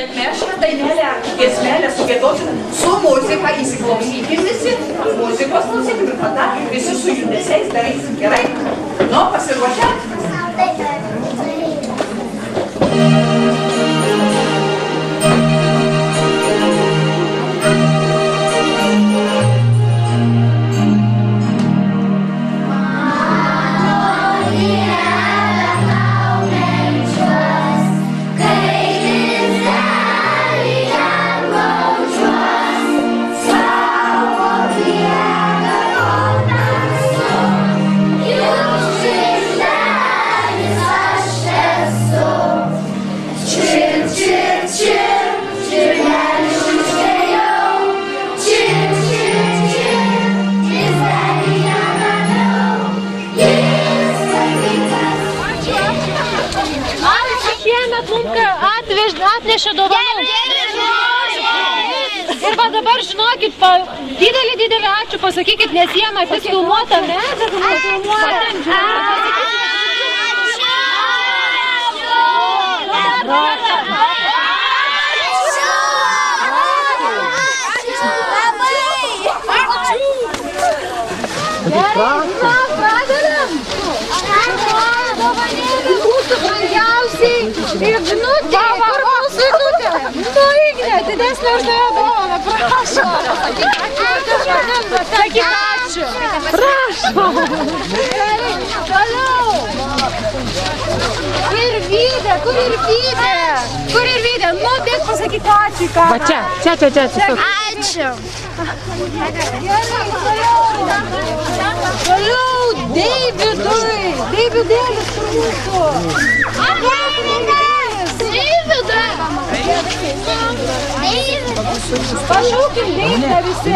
Bet mes šią dainelę, giesmelę sugėdosim su muzika, įsiklausykim visi, muzikos klausykim ir tada visi su judesiais darysim gerai. Nu, pasiruošę? Šiemet mums atvež, atnešė dovanų. Ir va dabar žinokit, pa, didelį, didelį ačiū pasakykit, nes jie matys filmuotą medžiagą, filmuotą. Na, pradedam. Dovanėlė mūsų brangiausiai. Ir žinutė, kur mūsų žinutė? Nu, Ignė, didesnė už tave dovana, prašom. Sakyk ačiū. Prašom. Toliau. Ir Vydė, kur ir Vydė? Kur ir Vydė? Nu, bėg pasakyti ačiū į kamerą. Va čia, čia, čia, čia, čia. Ačiū. Gerai, toliau. Toliau, Davidui. Davidėlis kur mūsų. Pašaukim Davidą visi.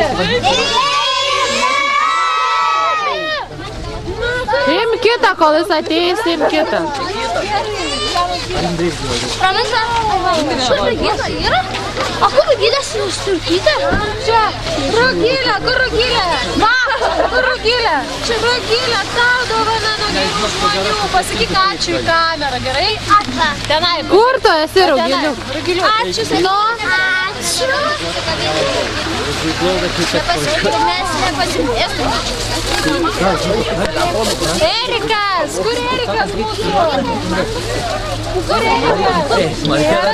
Im kitą, kol jis ateis, im kitą. Pramenta, šur Rugilė yra? O kur Rugilė susturkyta? Čia, Rugilė, kur Rugilė? Va, kur Rugilė? Čia Rugilė, tau dovana nuo gerų žmonių. Pasakyk ačiū į kamerą, gerai? Atva. Tenai. Kur tu esi, Rugiliu? Rugiliu. Ačiū, Sino. Ačiū. Erikas, kur Erikas mūsų? Kur Erikas?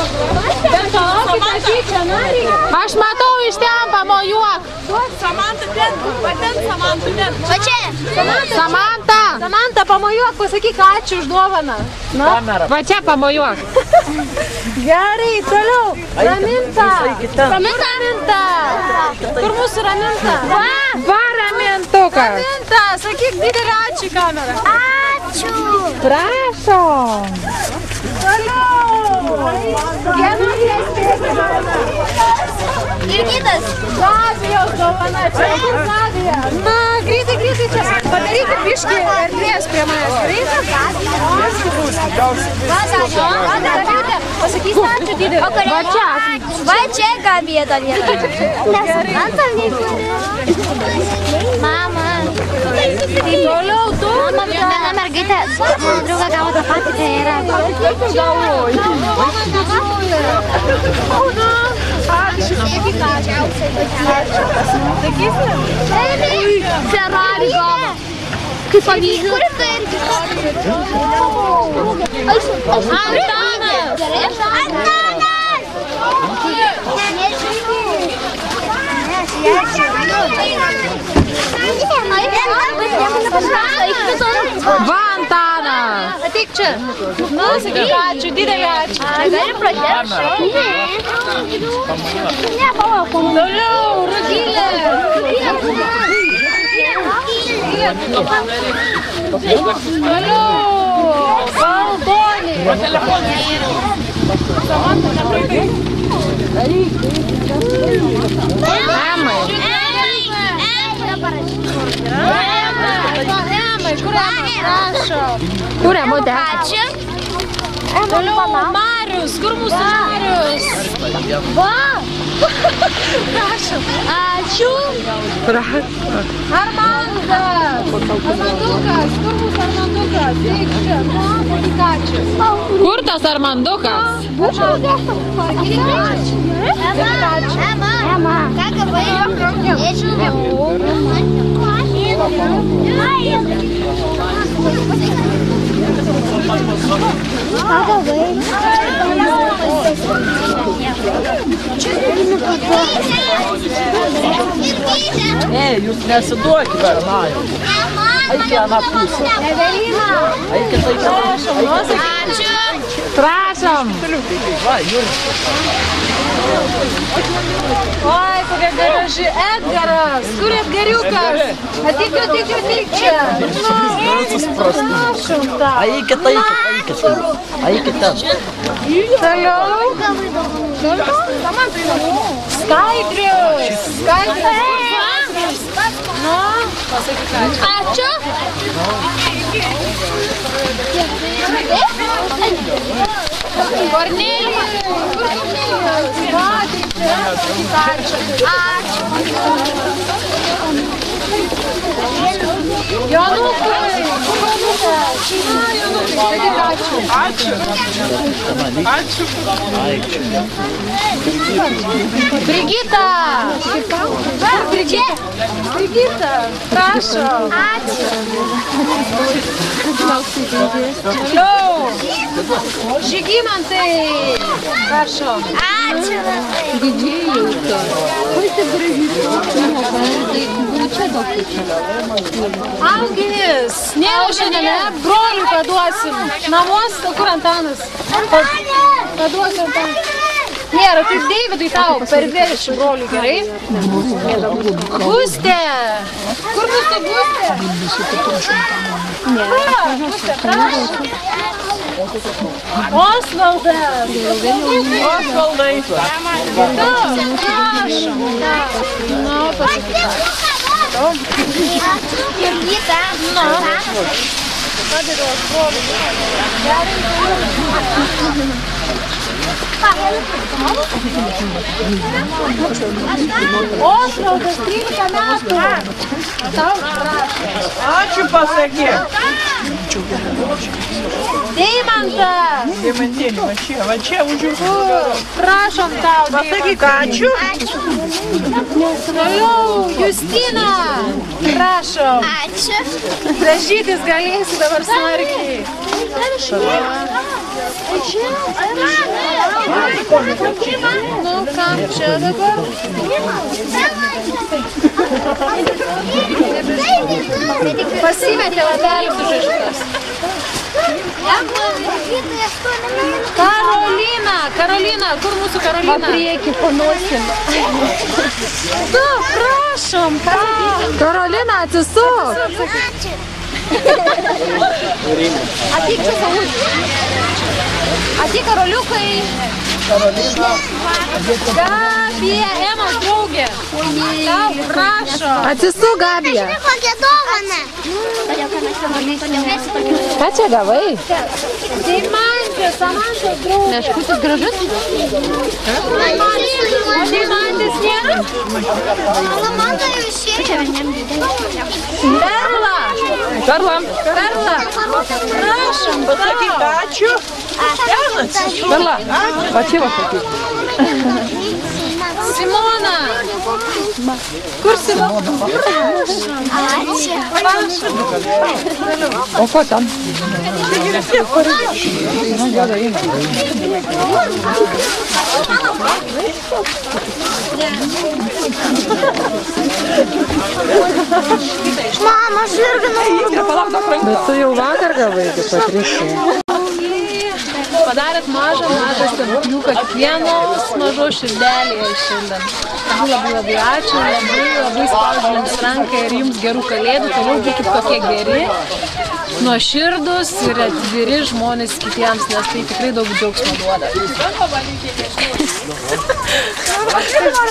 Samanta ten, va ten Samanta ten. Va čia. Samanta. Samanta, pamojuok, pasakyk ačiū už dovaną. Na, Va čia pamojuok. gerai, toliau. Raminta. Pramenta. Raminta. Kur mūsų Raminta? Va, Va, ramintukas. Raminta, sakyk didelį ačiū kamerą. Ačiū. Prašom. Toliau. Genutės spėkime. Ir kitas. Gabijos dovana čia. Kur Gabija? Na, greitai, greitai čia. Padarykit biškį erdvės prie manęs, gerai? Gabija, pasakysi ačiū didelį. Va čia. Va čia Gabija dar yra. Nesupranta, nei kuri. Ana Marguita, druga kao da patite era. Ferrari baba. Que família. Antanas. Antanas. Antanas. Gavo. Kaip pavyzdys. Kur tai irgi? Aš, aš, Antanas. Antanas! Va, Antana. Ateik čia. Nu, sakyk ačiū, didelį ačiū. Galim pradėti? Ne, palauk. Toliau, Rugilė. Toliau, Valdonė. Emai. Emai, kur Emai, prašom. Kur emutė? Ačiū. Toliau Marius, kur mūsų Marius? Va! Prašom. Ačiū. Armandas. Armandukas, kur mūsų Armandukas? Eik čia, va, sakyk ačiū. Kur tas Armandukas? Ема, Ема, как вы? Я живу. Как вы? Ei, jūs nesiduokit, Bernai. Eik į aną pusę. Eik į tai, Ačiū. Prašom. Va, Jūri. Graži Edgaras. Kur Edgariukas? Ateik, ateik, ateik čia. Prašom tau. Eikit, eikit, eikit. Eikit ten. Toliau. Skaidrius. Skaidrius. Nu, pasakyk ačiū. Ačiū. Kornelijus. Kur Kornelijus? Va, tai čia. Ačiū. Jonukai. Na, Jonukai, sakyk ačiū. Ačiū. Brigita. Brigita. Brigita. Prašom. Toliau. Žygimantai. Prašom. Ačiū labai. Auginis. Nėra šiandien, ne? Broliui paduosim. Namuos, kur Antanas? Paduosim Antaną. Nėra, tai Davidui tau per viršų broliui, gerai? Gustė! Kur mūsų Gustė? Va, Gustė, prašom. Osvaldas! Osvaldai. Tu, prašom. Na, pasakyk. Ačiū. Jurgita. Na. Osvaldas, 13 metų. Tau prašom. Ačiū pasakyk. Deimantas. Diemantinį, va čia, va čia už jūsų. Prašom tau, Pasakyk ačiū. Toliau, Justina. Prašom. Ačiū. Pražytis galėsi dabar smarkiai. Nu, kam čia dabar? Pasimetė lapelis užrašytas. Karolina, Karolina, kur mūsų Karolina? Prieki, panosim. Tu, prašom, prašom. Karolina, atsisuk. Ačiū. Ateik čia saulius. Ateik karoliukai. Gabija, Emos draugė. Tau prašom. Atsisuk, Gabija. Kokia dovana. Ką čia gavai? Deimantė, Samantos Мяш, хочешь грожит? Карла! Карла! Карла! Нашим бы таки дачу. Карла! Почему таки? Pasakyk tau. ačiū. Perla. Va čia va sakyk. Simona. Kur Simona? Ačiū. O ko ten? Mama, žirgina. Bet tu jau vakar gavai, kaip Patricija. Padarėt mažą, mažą stebukliuką kiekvienos mažos širdelėje šiandien. Labai labai labai ačiū, labai labai spaudžiu jums ranką ir jums gerų kalėdų, toliau būkit tokie geri, nuoširdus ir atviri žmonės kitiems, nes tai tikrai daug džiaugsmo duoda.